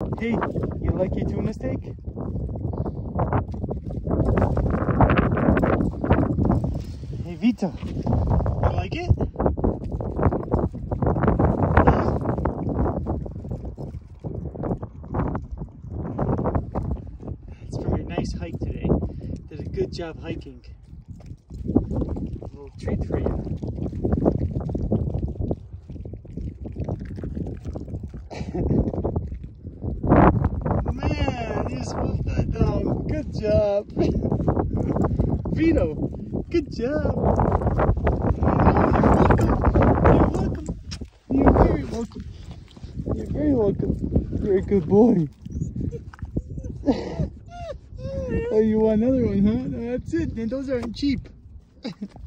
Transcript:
Hey, you like your tuna steak? Hey Vito, you like it? It's from your nice hike today. Did a good job hiking. A little treat for you. Down. Good job. Vito, good job. You're welcome. You're welcome. You're very welcome. You're very welcome. You're a good boy. oh, you want another one, huh? That's it. Then those aren't cheap.